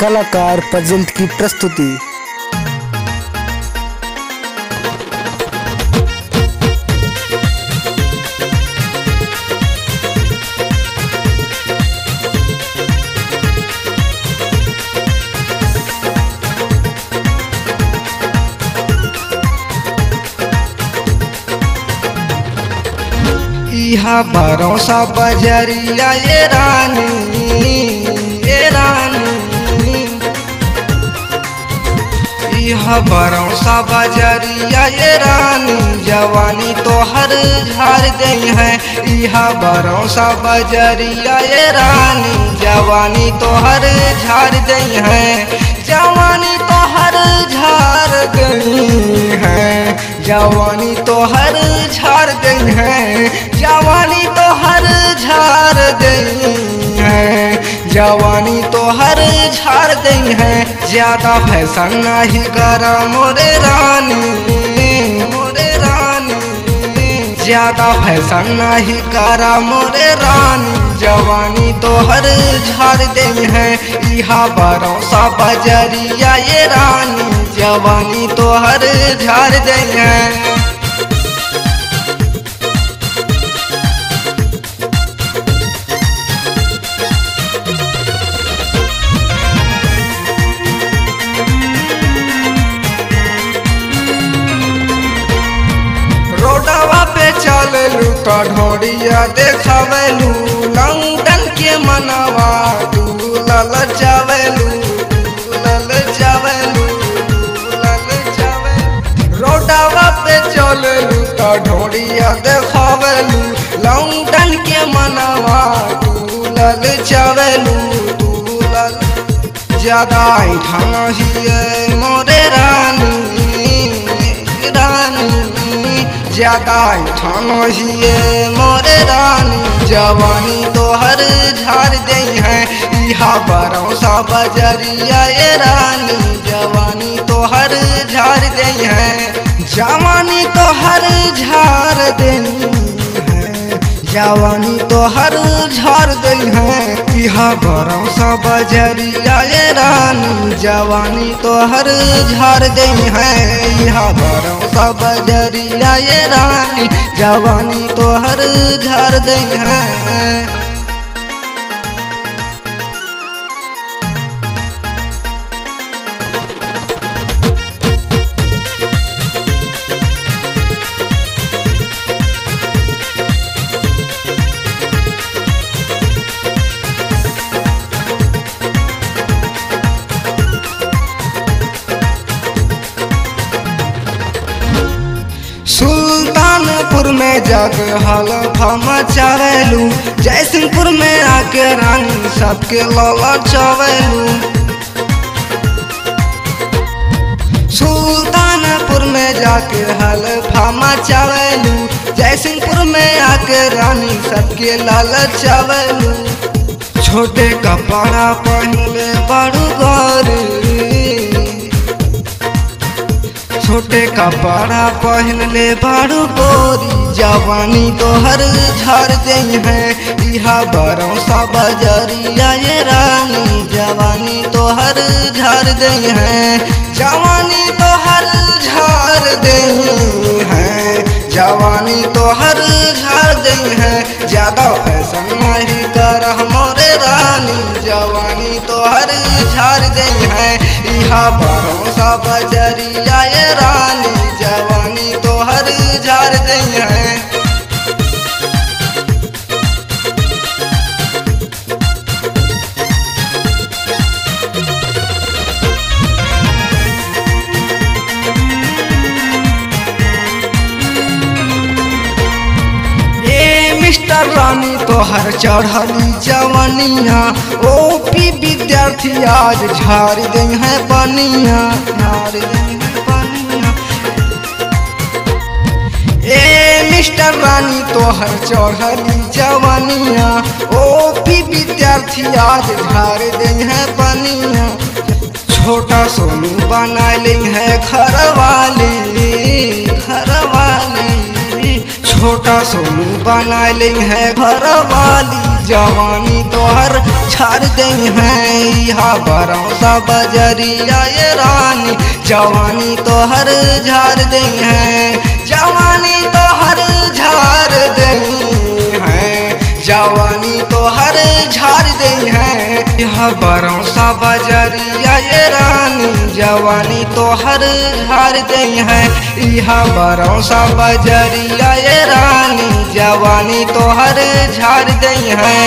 कलाकार प्रेजेंट की प्रस्तुति। इहा भरोसा बजरिया ये रानी। इहा सा बजरिया ये रानी, जवानी तो हर झार गई है। इहा सा बजरिया ये रानी, जवानी तो हर झार गई है। जवानी तो हर झार गई है। जवानी तो हर जवानी तो हर झार गई है। ज़्यादा फ़ैशन नहीं करा मोरे रानी। मोरे रानी। ज़्यादा फ़ैशन नहीं करा मोरे रानी। जवानी तो हर झार गई है। इहा भरोसा बजरिया ये रानी। जवानी तो हर झार गई है। ढोड़िया देखावेलू, लंदन के मनवा तू लल जावेलू लल जावेलू लल जावेलू। रोडवा पे चललू ढोड़िया देखावेलू, लंदन के मनवा तू लल जावेलू लल ज़्यादा ही मोरे हिए मोरे रानी जवानी तो हर झार गई है। इहा भरोसा बजरिया ये रानी जवानी तो हर झार गई है। जवानी तो हर झार दे जवानी तो हर झार गई है। इहा भरोसा बजरिया ये रानी जवानी तो हर झार गई है। भरोसा बजरिया ये रानी जवानी तो हर घर गई सुल्तानपुर में जग हलफा मचावेलू जयसिंहपुर में आके रानी सबके लौला चवेलू। सुल्तानपुर में जाके हलफा मचावेलू जयसिंहपुर में आके रानी सबके लाल चवेलू। छोटे कपड़ा पहनले बड़ू गौरी छोटे कपड़ा पहन ले बारू। गोरी जवानी तो हर झर गई है, इहा भरोसा बजरिया ये रानी। जवानी तो हर झर गई है, जवानी तो हर झर गई है। जवानी तो हर झर गई है, ज़्यादा फ़ैशन नहीं कर मोरे रानी। जवानी तो हर झर गई है, इहा भरोसा बजरिया गई है। मिस्टर रानी, तोहर चढ़ली जवनिया, ओ पी विद्यार्थी आज झाड़ गई है बनिया झाड़ गई मिस्टर रानी तोहर चढ़ली जवानिया। ओ भी विद्यार्थी आज झाड़ गई है बनिया। छोटा सोनू बना ली है घर वाली। सोनू बना ली है घर वाली जवानी तोहर छाड़ गई है, इहा बरौसा बजरिया ये रानी। जवानी तो हर झार दे हैं, जवानी तो हर झार दे हैं। जवानी तो हर झार दे हैं यह बरौसा बजरिया ये जवानी तो हर हर गई है। यहाँ भरोसा बजरिया ये रानी जवानी तो हर झार गई है।